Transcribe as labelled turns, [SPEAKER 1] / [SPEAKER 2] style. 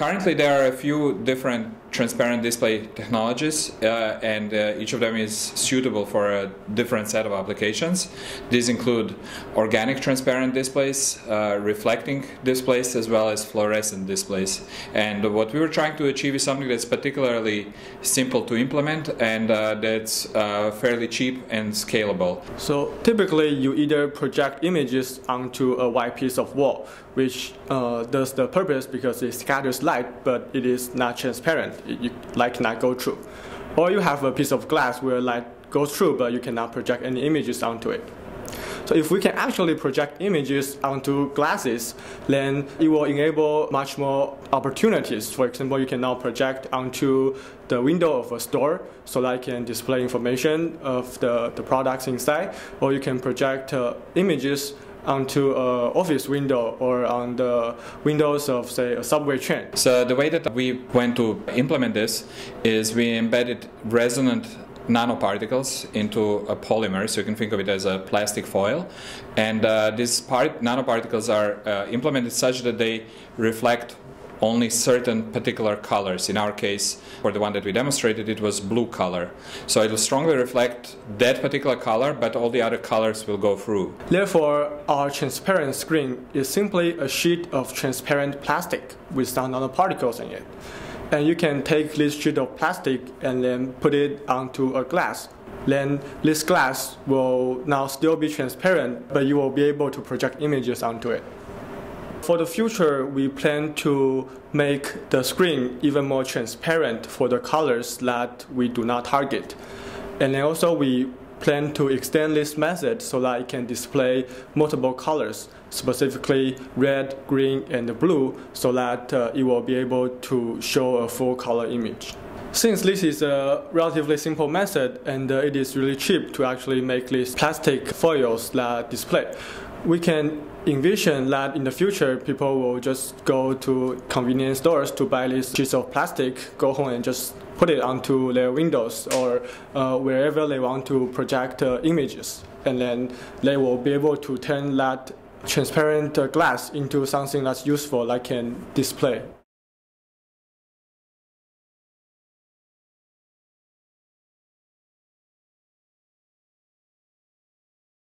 [SPEAKER 1] currently, there are a few different transparent display technologies, uh, and uh, each of them is suitable for a different set of applications. These include organic transparent displays, uh, reflecting displays, as well as fluorescent displays. And what we were trying to achieve is something that's particularly simple to implement and uh, that's uh, fairly cheap and scalable.
[SPEAKER 2] So typically, you either project images onto a white piece of wall, which uh, does the purpose because it scatters light, but it is not transparent you, light cannot go through. Or you have a piece of glass where light goes through, but you cannot project any images onto it. So if we can actually project images onto glasses, then it will enable much more opportunities. For example, you can now project onto the window of a store so that it can display information of the, the products inside, or you can project uh, images onto an office window or on the windows of, say, a subway train.
[SPEAKER 1] So the way that we went to implement this is we embedded resonant nanoparticles into a polymer, so you can think of it as a plastic foil. And uh, these part- nanoparticles are uh, implemented such that they reflect only certain particular colors. In our case, for the one that we demonstrated, it was blue color. So it will strongly reflect that particular color, but all the other colors will go through.
[SPEAKER 2] Therefore, our transparent screen is simply a sheet of transparent plastic with some nanoparticles in it. And you can take this sheet of plastic and then put it onto a glass then this glass will now still be transparent, but you will be able to project images onto it. For the future, we plan to make the screen even more transparent for the colors that we do not target. And then also we plan to extend this method so that it can display multiple colors, specifically red, green, and blue, so that uh, it will be able to show a full color image. Since this is a relatively simple method and uh, it is really cheap to actually make these plastic foils that display, we can envision that in the future people will just go to convenience stores to buy this piece of plastic, go home and just put it onto their windows or uh, wherever they want to project uh, images. And then they will be able to turn that transparent uh, glass into something that's useful that can display.